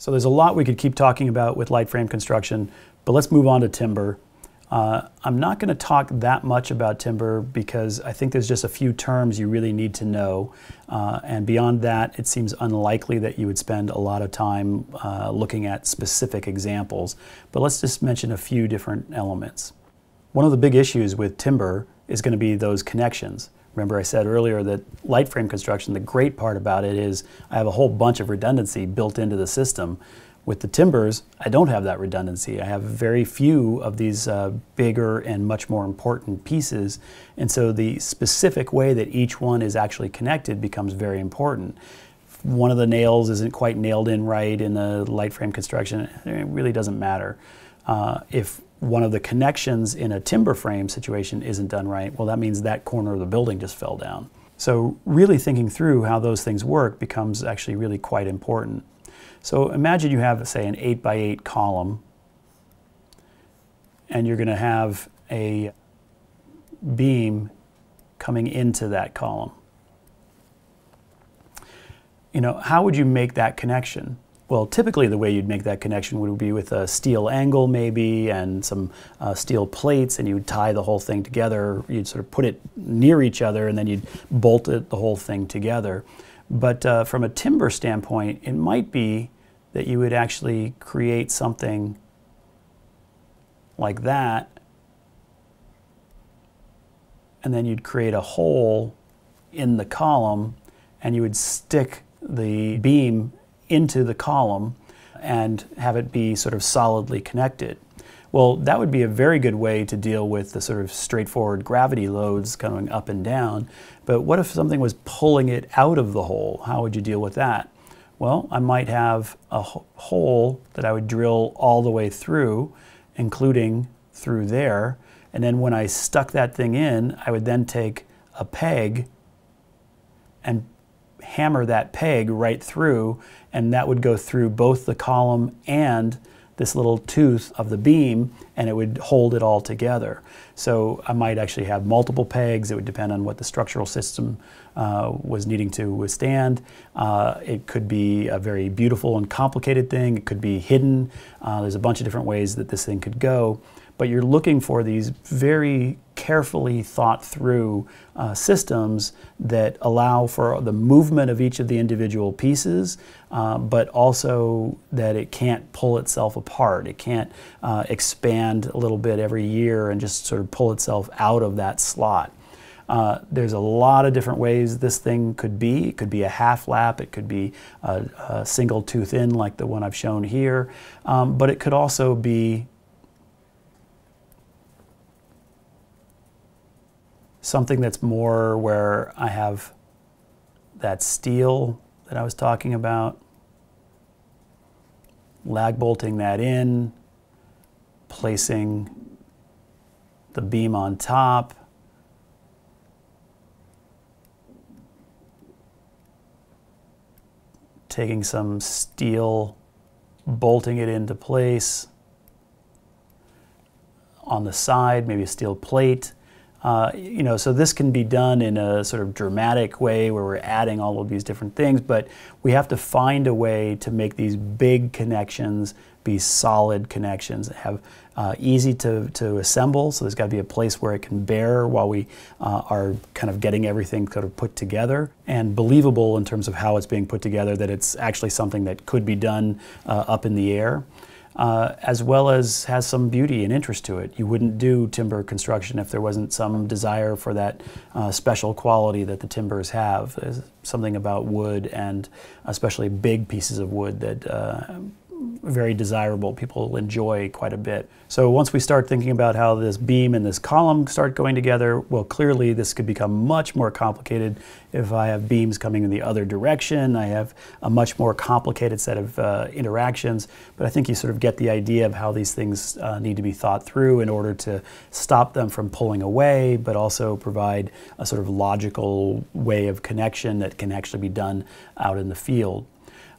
So there's a lot we could keep talking about with light frame construction, but let's move on to timber. Uh, I'm not going to talk that much about timber because I think there's just a few terms you really need to know. Uh, and beyond that, it seems unlikely that you would spend a lot of time uh, looking at specific examples. But let's just mention a few different elements. One of the big issues with timber is going to be those connections. Remember I said earlier that light frame construction, the great part about it is I have a whole bunch of redundancy built into the system. With the timbers, I don't have that redundancy. I have very few of these uh, bigger and much more important pieces. And so the specific way that each one is actually connected becomes very important. One of the nails isn't quite nailed in right in the light frame construction, it really doesn't matter. Uh, if one of the connections in a timber frame situation isn't done right, well, that means that corner of the building just fell down. So really thinking through how those things work becomes actually really quite important. So imagine you have, say, an 8 by 8 column, and you're going to have a beam coming into that column. You know, how would you make that connection? Well, typically the way you'd make that connection would be with a steel angle maybe and some uh, steel plates and you would tie the whole thing together. You'd sort of put it near each other and then you'd bolt it, the whole thing together. But uh, from a timber standpoint, it might be that you would actually create something like that and then you'd create a hole in the column and you would stick the beam into the column and have it be sort of solidly connected. Well, that would be a very good way to deal with the sort of straightforward gravity loads going up and down. But what if something was pulling it out of the hole? How would you deal with that? Well, I might have a hole that I would drill all the way through, including through there. And then when I stuck that thing in, I would then take a peg and hammer that peg right through and that would go through both the column and this little tooth of the beam and it would hold it all together. So I might actually have multiple pegs. It would depend on what the structural system uh, was needing to withstand. Uh, it could be a very beautiful and complicated thing. It could be hidden. Uh, there's a bunch of different ways that this thing could go but you're looking for these very carefully thought through uh, systems that allow for the movement of each of the individual pieces, uh, but also that it can't pull itself apart. It can't uh, expand a little bit every year and just sort of pull itself out of that slot. Uh, there's a lot of different ways this thing could be. It could be a half lap, it could be a, a single tooth in like the one I've shown here, um, but it could also be something that's more where I have that steel that I was talking about, lag bolting that in, placing the beam on top, taking some steel, bolting it into place. On the side, maybe a steel plate, uh, you know, so this can be done in a sort of dramatic way where we're adding all of these different things, but we have to find a way to make these big connections be solid connections, have uh, easy to, to assemble. So there's got to be a place where it can bear while we uh, are kind of getting everything kind of put together, and believable in terms of how it's being put together. That it's actually something that could be done uh, up in the air uh, as well as has some beauty and interest to it. You wouldn't do timber construction if there wasn't some desire for that uh, special quality that the timbers have. There's something about wood and especially big pieces of wood that uh, very desirable. People enjoy quite a bit. So once we start thinking about how this beam and this column start going together, well, clearly this could become much more complicated if I have beams coming in the other direction. I have a much more complicated set of uh, interactions. But I think you sort of get the idea of how these things uh, need to be thought through in order to stop them from pulling away, but also provide a sort of logical way of connection that can actually be done out in the field.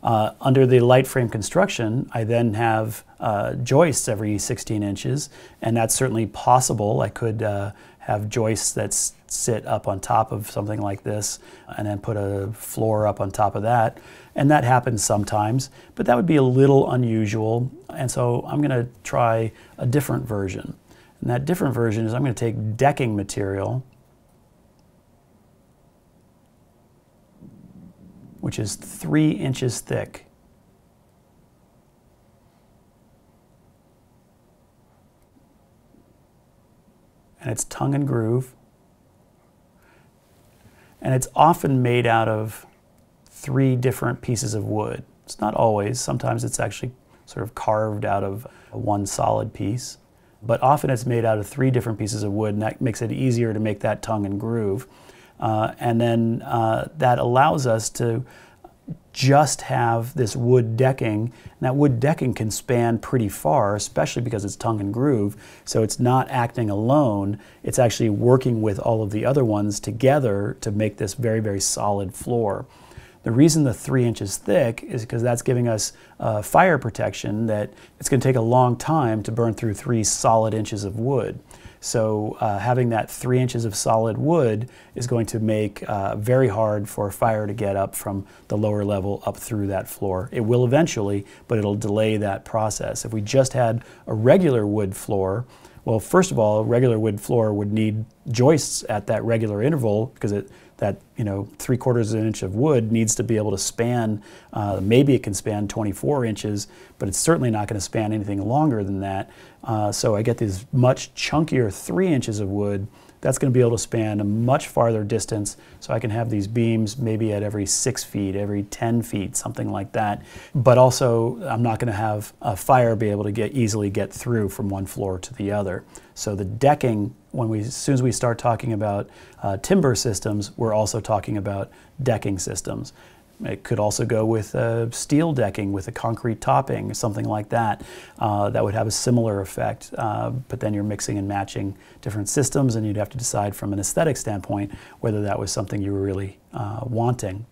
Uh, under the light frame construction, I then have uh, joists every 16 inches, and that's certainly possible. I could uh, have joists that sit up on top of something like this and then put a floor up on top of that. And that happens sometimes, but that would be a little unusual. And so I'm going to try a different version. And that different version is I'm going to take decking material, which is three inches thick. And it's tongue and groove. And it's often made out of three different pieces of wood. It's not always, sometimes it's actually sort of carved out of one solid piece. But often it's made out of three different pieces of wood, and that makes it easier to make that tongue and groove. Uh, and then uh, that allows us to just have this wood decking. And that wood decking can span pretty far, especially because it's tongue and groove. So it's not acting alone, it's actually working with all of the other ones together to make this very, very solid floor. The reason the three inches thick is because that's giving us uh, fire protection that it's going to take a long time to burn through three solid inches of wood. So uh, having that three inches of solid wood is going to make uh, very hard for a fire to get up from the lower level up through that floor. It will eventually, but it'll delay that process. If we just had a regular wood floor, well, first of all, a regular wood floor would need joists at that regular interval because it that you know three quarters of an inch of wood needs to be able to span. Uh, maybe it can span 24 inches, but it's certainly not going to span anything longer than that. Uh, so I get these much chunkier three inches of wood that's going to be able to span a much farther distance. So I can have these beams maybe at every six feet, every 10 feet, something like that. But also, I'm not going to have a fire be able to get easily get through from one floor to the other. So the decking, when we, as soon as we start talking about uh, timber systems, we're also talking about decking systems. It could also go with uh, steel decking with a concrete topping, something like that. Uh, that would have a similar effect, uh, but then you're mixing and matching different systems, and you'd have to decide from an aesthetic standpoint whether that was something you were really uh, wanting.